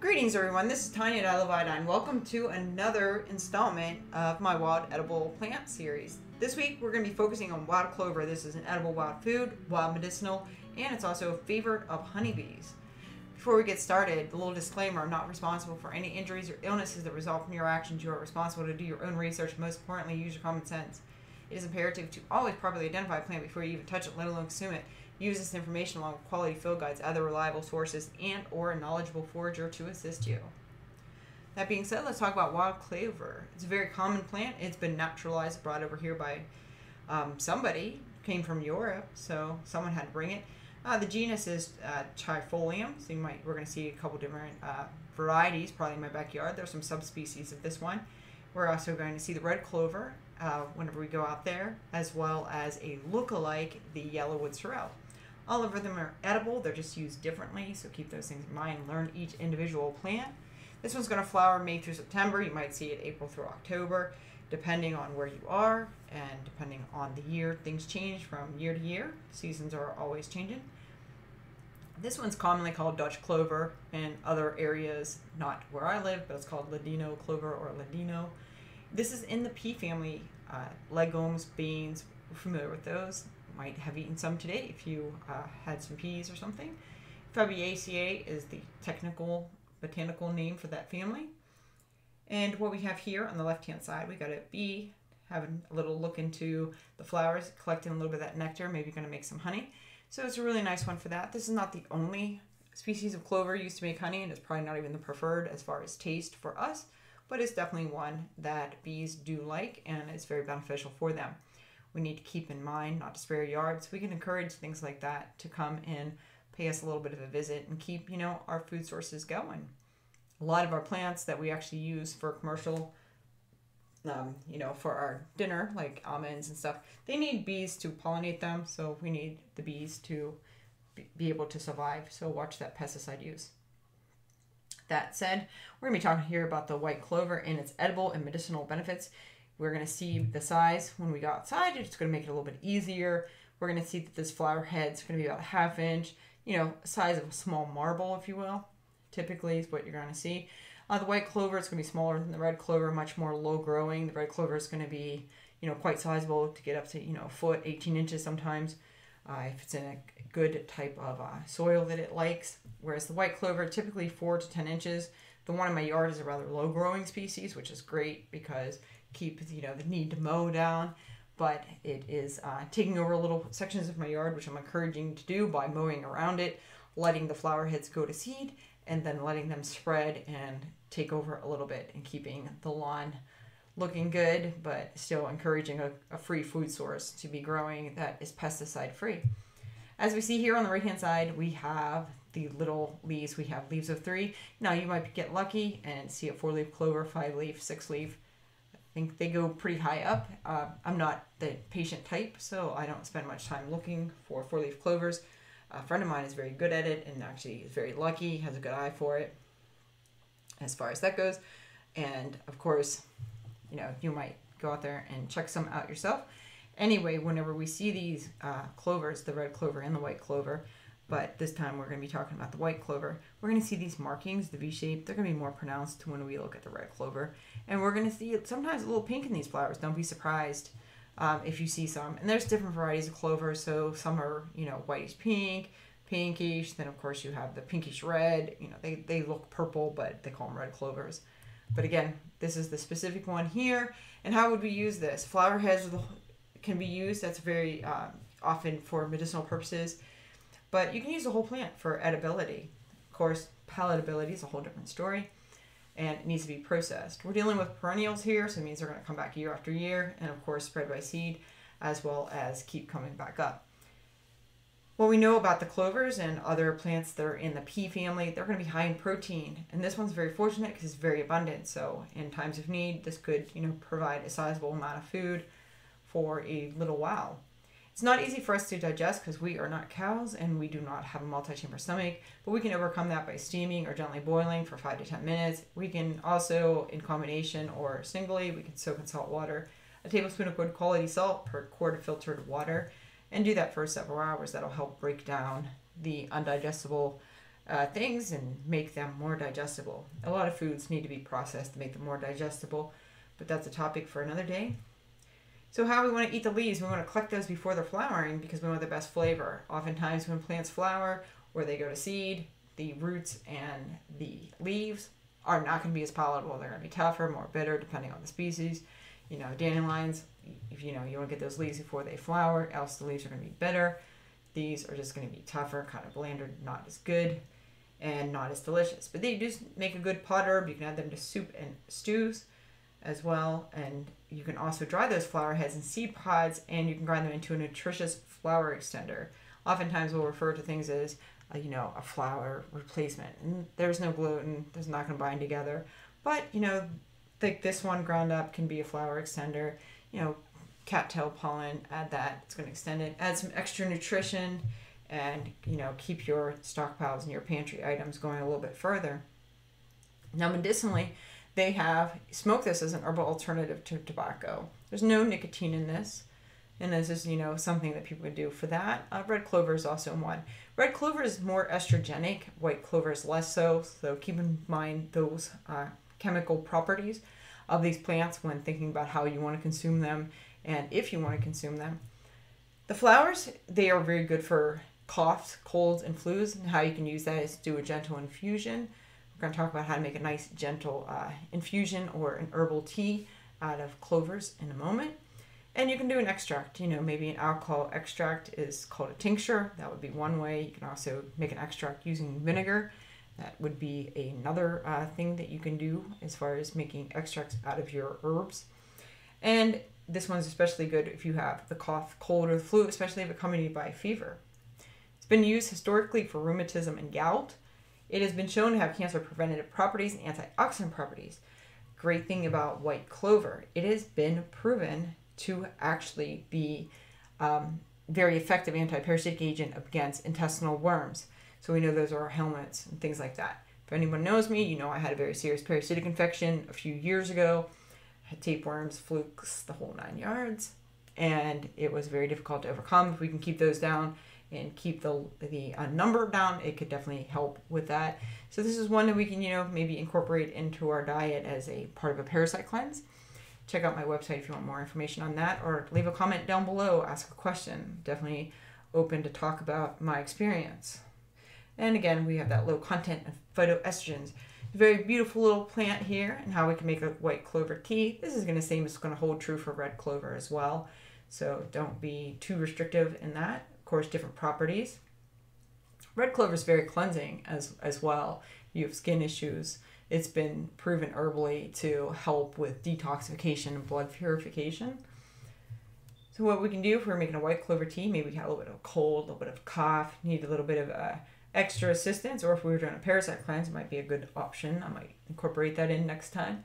Greetings, everyone. This is Tanya Iodine. Welcome to another installment of my wild edible plant series. This week, we're going to be focusing on white clover. This is an edible wild food, wild medicinal, and it's also a favorite of honeybees. Before we get started, a little disclaimer I'm not responsible for any injuries or illnesses that result from your actions. You are responsible to do your own research, most importantly, use your common sense. It is imperative to always properly identify a plant before you even touch it, let alone consume it. Use this information along with quality field guides, other reliable sources, and or a knowledgeable forager to assist you. That being said, let's talk about white clover. It's a very common plant. It's been naturalized, brought over here by um, somebody. Came from Europe, so someone had to bring it. Uh, the genus is uh, Trifolium, so you might we're going to see a couple different uh, varieties probably in my backyard. There's some subspecies of this one. We're also going to see the red clover uh, whenever we go out there, as well as a look-alike, the yellowwood sorrel. All of them are edible, they're just used differently, so keep those things in mind. Learn each individual plant. This one's going to flower May through September. You might see it April through October, depending on where you are and depending on the year. Things change from year to year, seasons are always changing. This one's commonly called Dutch clover in other areas, not where I live, but it's called Ladino clover or Ladino. This is in the pea family, uh, legumes, beans. We're familiar with those might have eaten some today if you uh, had some peas or something. Fabaceae is the technical botanical name for that family. And what we have here on the left hand side, we got a bee having a little look into the flowers, collecting a little bit of that nectar, maybe going to make some honey. So it's a really nice one for that. This is not the only species of clover used to make honey, and it's probably not even the preferred as far as taste for us, but it's definitely one that bees do like and it's very beneficial for them we need to keep in mind not to spare yards. We can encourage things like that to come in, pay us a little bit of a visit, and keep, you know, our food sources going. A lot of our plants that we actually use for commercial, um, you know, for our dinner, like almonds and stuff, they need bees to pollinate them. So we need the bees to be able to survive. So watch that pesticide use. That said, we're going to be talking here about the white clover and its edible and medicinal benefits. We're going to see the size when we go outside. It's going to make it a little bit easier. We're going to see that this flower head's going to be about a half inch, you know, size of a small marble, if you will. Typically is what you're going to see. Uh, the white clover is going to be smaller than the red clover, much more low growing. The red clover is going to be, you know, quite sizable to get up to, you know, a foot, 18 inches sometimes, uh, if it's in a good type of uh, soil that it likes. Whereas the white clover, typically 4 to 10 inches. The one in my yard is a rather low growing species, which is great because keep you know the need to mow down but it is uh, taking over little sections of my yard which i'm encouraging to do by mowing around it letting the flower heads go to seed and then letting them spread and take over a little bit and keeping the lawn looking good but still encouraging a, a free food source to be growing that is pesticide free. As we see here on the right hand side we have the little leaves. We have leaves of three. Now you might get lucky and see a four leaf clover five leaf six leaf think they go pretty high up. Uh, I'm not the patient type, so I don't spend much time looking for four leaf clovers. A friend of mine is very good at it and actually is very lucky, has a good eye for it as far as that goes. And of course, you know, you might go out there and check some out yourself. Anyway, whenever we see these uh, clovers, the red clover and the white clover, but this time we're going to be talking about the white clover. We're going to see these markings, the V shape, they're going to be more pronounced when we look at the red clover. And we're going to see sometimes a little pink in these flowers. Don't be surprised um, if you see some. And there's different varieties of clover, so some are, you know, whitish pink, pinkish. Then, of course, you have the pinkish red. You know, they, they look purple, but they call them red clovers. But again, this is the specific one here. And how would we use this? Flower heads can be used. That's very uh, often for medicinal purposes but you can use the whole plant for edibility. Of course, palatability is a whole different story and it needs to be processed. We're dealing with perennials here, so it means they're going to come back year after year and, of course, spread by seed as well as keep coming back up. What we know about the clovers and other plants that are in the pea family, they're going to be high in protein. And this one's very fortunate because it's very abundant. So in times of need, this could, you know, provide a sizable amount of food for a little while. It's not easy for us to digest because we are not cows and we do not have a multi-chamber stomach, but we can overcome that by steaming or gently boiling for 5 to 10 minutes. We can also, in combination or singly, we can soak in salt water, a tablespoon of good quality salt per quart of filtered water, and do that for several hours. That'll help break down the undigestible uh, things and make them more digestible. A lot of foods need to be processed to make them more digestible, but that's a topic for another day. So, how we want to eat the leaves, we want to collect those before they're flowering because we want the best flavor. Oftentimes, when plants flower or they go to seed, the roots and the leaves are not going to be as palatable. They're going to be tougher, more bitter, depending on the species. You know, dandelions, if you know, you want to get those leaves before they flower, else the leaves are going to be bitter. These are just going to be tougher, kind of blander, not as good, and not as delicious. But they do make a good pot herb. You can add them to soup and stews as well. And you can also dry those flower heads in seed pods and you can grind them into a nutritious flour extender. Oftentimes we'll refer to things as, uh, you know, a flour replacement. And there's no gluten, there's not going to bind together. But, you know, like this one ground up can be a flour extender. You know, cattail pollen, add that. It's going to extend it. Add some extra nutrition and, you know, keep your stockpiles and your pantry items going a little bit further. Now, medicinally, they have smoke this as an herbal alternative to tobacco. There's no nicotine in this, and this is you know something that people would do for that. Uh, red clover is also one. Red clover is more estrogenic. White clover is less so. So keep in mind those uh, chemical properties of these plants when thinking about how you want to consume them and if you want to consume them. The flowers they are very good for coughs, colds, and flus, and how you can use that is do a gentle infusion we're going to talk about how to make a nice, gentle uh, infusion or an herbal tea out of clovers in a moment. And you can do an extract. You know, maybe an alcohol extract is called a tincture. That would be one way. You can also make an extract using vinegar. That would be another uh, thing that you can do as far as making extracts out of your herbs. And this one's especially good if you have the cough, cold, or the flu, especially if accompanied by fever. It's been used historically for rheumatism and gout. It has been shown to have cancer preventative properties and antioxidant properties. Great thing about white clover, it has been proven to actually be um, very effective anti-parasitic agent against intestinal worms. So we know those are our helminths and things like that. If anyone knows me, you know I had a very serious parasitic infection a few years ago. I had tapeworms, flukes, the whole nine yards, and it was very difficult to overcome. If we can keep those down, and keep the the uh, number down, it could definitely help with that. So this is one that we can you know maybe incorporate into our diet as a part of a parasite cleanse. Check out my website if you want more information on that, or leave a comment down below. Ask a question. Definitely open to talk about my experience. And again, we have that low content of phytoestrogens. Very beautiful little plant here, and how we can make a white clover tea. This is going to same as going to hold true for red clover as well. So don't be too restrictive in that course, different properties. Red clover is very cleansing as, as well. You have skin issues. It's been proven herbally to help with detoxification and blood purification. So what we can do if we're making a white clover tea, maybe we have a little bit of cold, a little bit of cough, need a little bit of uh, extra assistance, or if we were doing a parasite cleanse, it might be a good option. I might incorporate that in next time.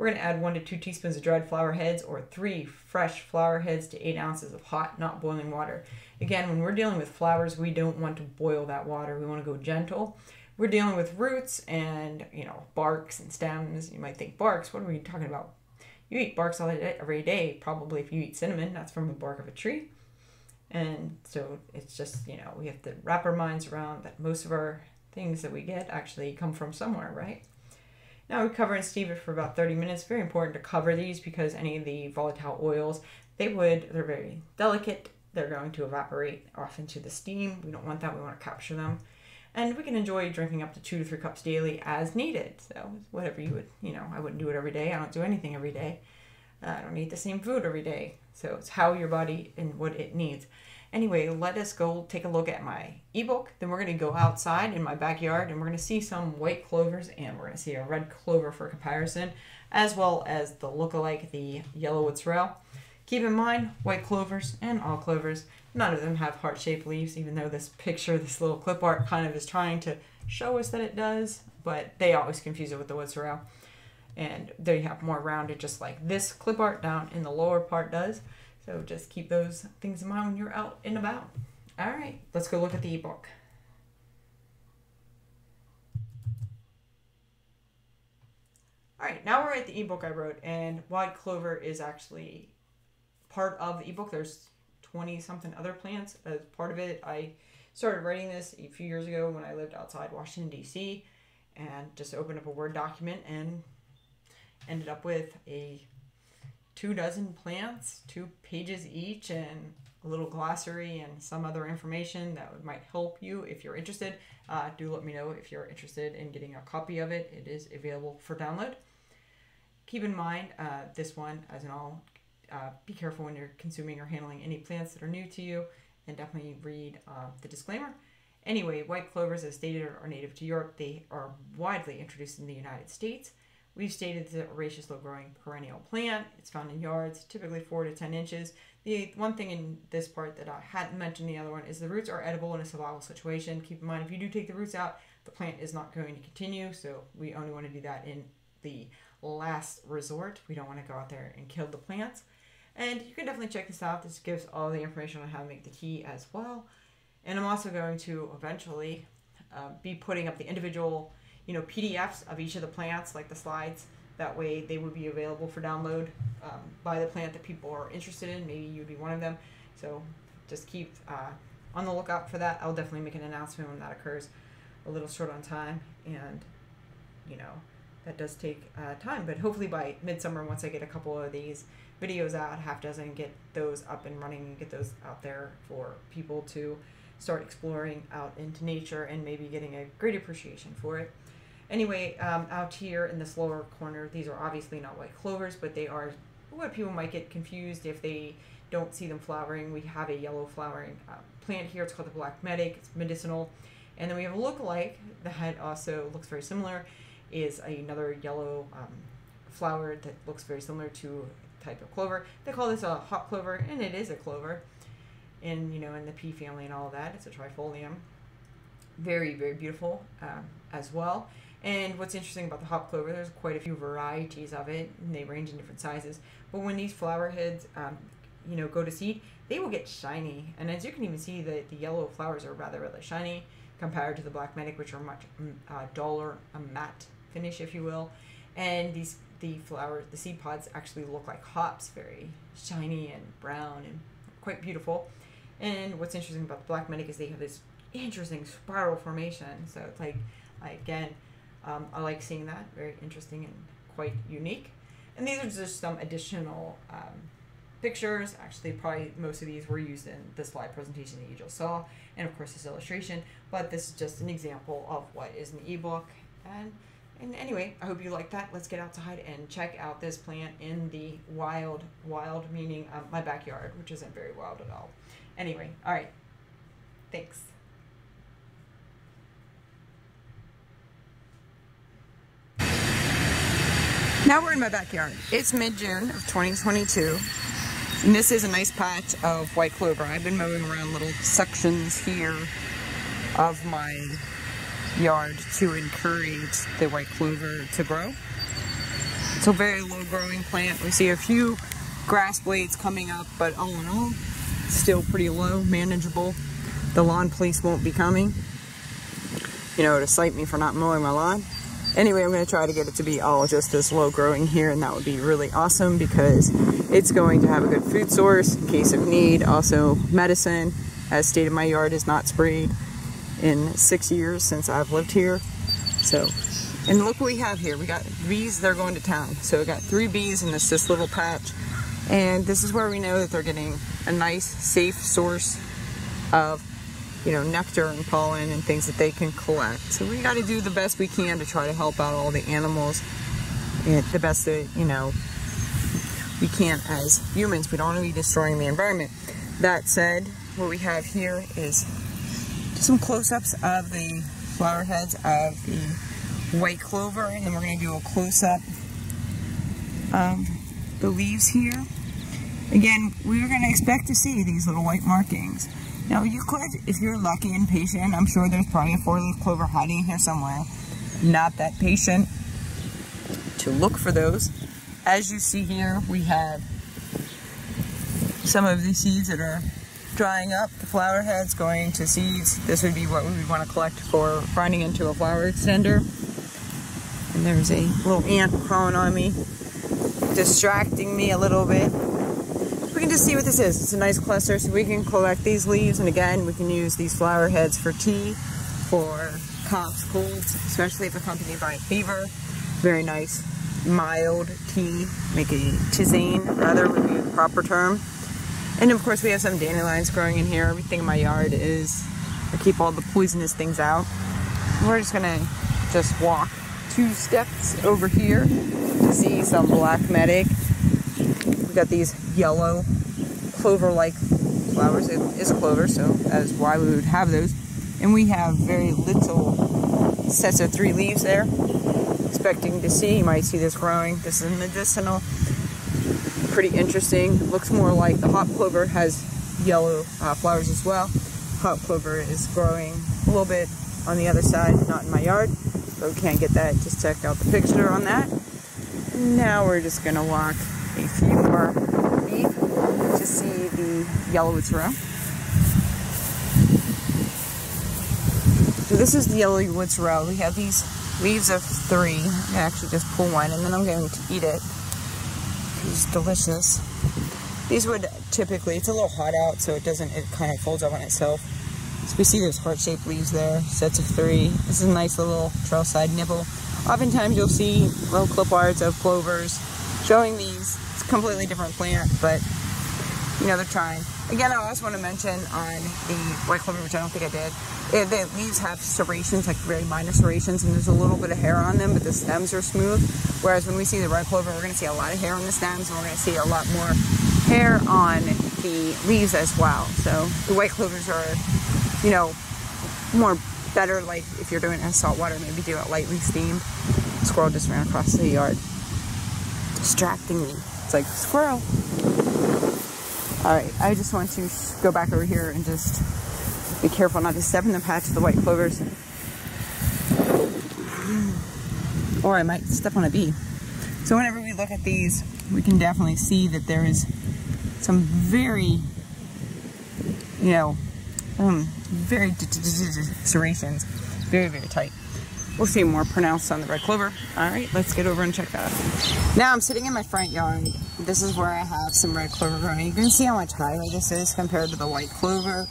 We're going to add one to two teaspoons of dried flower heads or three fresh flower heads to eight ounces of hot, not boiling water. Again, when we're dealing with flowers, we don't want to boil that water. We want to go gentle. We're dealing with roots and, you know, barks and stems. You might think barks, what are we talking about? You eat barks all day, every day, probably if you eat cinnamon, that's from the bark of a tree. And so it's just, you know, we have to wrap our minds around that most of our things that we get actually come from somewhere, right? Now we cover and steep it for about 30 minutes. Very important to cover these because any of the volatile oils, they would, they're very delicate. They're going to evaporate off into the steam. We don't want that. We want to capture them. And we can enjoy drinking up to two to three cups daily as needed. So whatever you would, you know, I wouldn't do it every day. I don't do anything every day. Uh, I don't eat the same food every day. So it's how your body and what it needs. Anyway, let us go take a look at my ebook. Then we're going to go outside in my backyard and we're going to see some white clovers and we're going to see a red clover for comparison, as well as the look-alike, the yellowwood sorrel. Keep in mind, white clovers and all clovers, none of them have heart-shaped leaves, even though this picture, this little clip art kind of is trying to show us that it does, but they always confuse it with the wood sorrel. And they have more rounded, just like this clip art down in the lower part does. So just keep those things in mind when you're out and about. All right, let's go look at the ebook. All right, now we're at the ebook I wrote, and White Clover is actually part of the ebook. There's 20 something other plants as part of it. I started writing this a few years ago when I lived outside Washington, D.C., and just opened up a Word document and ended up with a two dozen plants, two pages each, and a little glossary and some other information that might help you if you're interested. Uh, do let me know if you're interested in getting a copy of it. It is available for download. Keep in mind uh, this one, as in all, uh, be careful when you're consuming or handling any plants that are new to you, and definitely read uh, the disclaimer. Anyway, white clovers, as stated, are native to Europe. They are widely introduced in the United States. We've stated it's a herbaceous, low-growing perennial plant. It's found in yards, typically 4 to 10 inches. The one thing in this part that I hadn't mentioned the other one is the roots are edible in a survival situation. Keep in mind, if you do take the roots out, the plant is not going to continue, so we only want to do that in the last resort. We don't want to go out there and kill the plants. And you can definitely check this out. This gives all the information on how to make the tea as well. And I'm also going to eventually uh, be putting up the individual, you know, PDFs of each of the plants, like the slides. That way they would be available for download um, by the plant that people are interested in. Maybe you'd be one of them. So just keep uh, on the lookout for that. I'll definitely make an announcement when that occurs. A little short on time, and you know that does take uh, time. But hopefully by midsummer, once I get a couple of these videos out, half dozen, get those up and running and get those out there for people to start exploring out into nature and maybe getting a great appreciation for it. Anyway, um, out here in this lower corner, these are obviously not white clovers, but they are what people might get confused if they don't see them flowering. We have a yellow flowering uh, plant here. It's called the black medic. It's medicinal. And then we have a look-alike that also looks very similar. Is another yellow um, flower that looks very similar to type of clover. They call this a hop clover, and it is a clover. In you know in the pea family and all of that, it's a trifolium. Very very beautiful um, as well. And what's interesting about the hop clover, there's quite a few varieties of it, and they range in different sizes. But when these flower heads, um, you know, go to seed, they will get shiny. And as you can even see, the, the yellow flowers are rather, rather shiny compared to the black medic, which are much uh, duller, a matte finish, if you will. And these the flowers, the seed pods actually look like hops, very shiny and brown and quite beautiful. And what's interesting about the black medic is they have this interesting spiral formation. So it's like, again, um, I like seeing that. Very interesting and quite unique. And these are just some additional um, pictures. Actually, probably most of these were used in the slide presentation that you just saw, and of course this illustration. But this is just an example of what is in the ebook. And and anyway, I hope you like that. Let's get outside and check out this plant in the wild, wild meaning um, my backyard, which isn't very wild at all. Anyway, all right. Thanks. Now we're in my backyard. It's mid-June of 2022. And this is a nice patch of white clover. I've been mowing around little sections here of my yard to encourage the white clover to grow. It's a very low growing plant. We see a few grass blades coming up, but all in all, still pretty low, manageable. The lawn police won't be coming, you know, to cite me for not mowing my lawn. Anyway, I'm going to try to get it to be all just as low growing here, and that would be really awesome because it's going to have a good food source in case of need. Also, medicine, as stated, my yard is not sprayed in six years since I've lived here. So, and look what we have here. We got bees, they're going to town. So we got three bees in this, this little patch. And this is where we know that they're getting a nice, safe source of, you know, nectar and pollen and things that they can collect. So we got to do the best we can to try to help out all the animals the best that, you know, we can as humans. We don't want to be destroying the environment. That said, what we have here is some close-ups of the flower heads of the white clover and then we're going to do a close-up of the leaves here. Again, we are going to expect to see these little white markings. Now you could, if you're lucky and patient, I'm sure there's probably a four-leaf clover hiding here somewhere. Not that patient to look for those. As you see here, we have some of the seeds that are drying up, the flower heads going to seeds. This would be what we would want to collect for grinding into a flour extender. And there's a little ant crawling on me, distracting me a little bit. We can just see what this is. It's a nice cluster, so we can collect these leaves, and again, we can use these flower heads for tea, for coughs, colds, especially if accompanied by fever. Very nice, mild tea, make a tisane, rather, would be the proper term. And of course, we have some dandelions growing in here. Everything in my yard is to keep all the poisonous things out. We're just gonna just walk two steps over here to see some black medic We've got these yellow clover-like flowers. It is clover, so that is why we would have those. And we have very little sets of three leaves there. Expecting to see, you might see this growing. This is medicinal. Pretty interesting. looks more like the hop clover has yellow uh, flowers as well. Hop clover is growing a little bit on the other side, not in my yard, we can't get that. Just check out the picture on that. Now we're just gonna walk a few more feet to see the yellowwood sorrel. So this is the yellowwood sorrel. We have these leaves of three. I actually just pull one and then I'm going to eat it. It's delicious. These would typically, it's a little hot out so it doesn't, it kind of folds up on itself. So we see those heart-shaped leaves there, sets of three. This is a nice little trail side nibble. Oftentimes you'll see little clip arts of clovers showing these. Completely different plant, but you know, they're trying. Again, I also want to mention on the white clover, which I don't think I did, it, the leaves have serrations, like very minor serrations, and there's a little bit of hair on them, but the stems are smooth. Whereas when we see the red clover, we're going to see a lot of hair on the stems, and we're going to see a lot more hair on the leaves as well. So the white clovers are, you know, more better, like if you're doing it in salt water, maybe do it lightly steamed. Squirrel just ran across the yard distracting me. It's like, squirrel. Alright, I just want to go back over here and just be careful not to step in the patch of the white clovers. Or I might step on a bee. So whenever we look at these, we can definitely see that there is some very, you know, um, very serrations, very, very tight. We'll see more pronounced on the red clover. All right, let's get over and check that out. Now I'm sitting in my front yard. This is where I have some red clover growing. You can see how much higher this is compared to the white clover.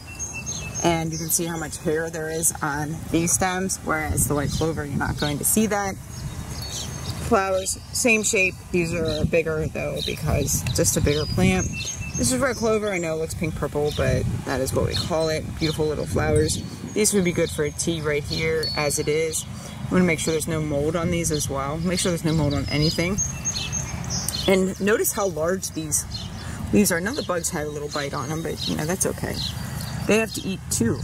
And you can see how much hair there is on these stems, whereas the white clover, you're not going to see that. Flowers, same shape. These are bigger though because just a bigger plant. This is red clover. I know it looks pink purple, but that is what we call it. Beautiful little flowers. These would be good for a tea right here as it is. I'm to make sure there's no mold on these as well. Make sure there's no mold on anything. And notice how large these leaves are. Now the bugs had a little bite on them, but you know, that's okay. They have to eat too.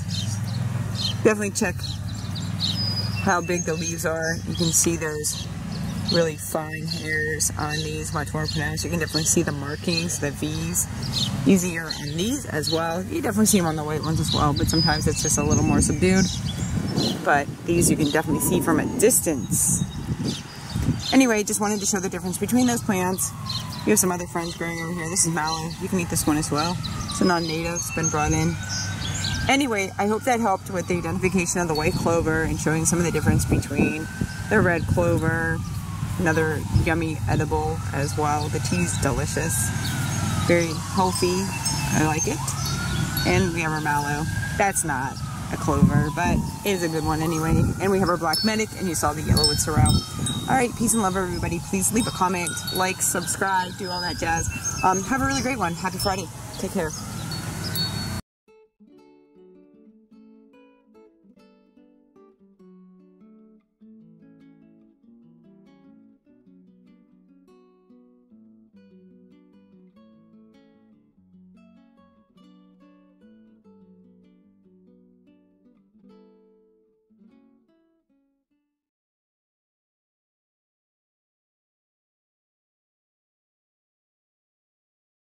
Definitely check how big the leaves are. You can see those really fine hairs on these, much more pronounced. You can definitely see the markings, the V's, easier on these as well. You definitely see them on the white ones as well, but sometimes it's just a little more subdued but these you can definitely see from a distance. Anyway, just wanted to show the difference between those plants. We have some other friends growing over here. This is mallow. You can eat this one as well. It's a non-native. It's been brought in. Anyway, I hope that helped with the identification of the white clover and showing some of the difference between the red clover, another yummy edible as well. The tea's delicious. Very healthy. I like it. And we have our mallow. That's not a clover, but it is a good one anyway. And we have our black medic, and you saw the yellowwood sorrel. All right, peace and love, everybody. Please leave a comment, like, subscribe, do all that jazz. Um, have a really great one. Happy Friday. Take care.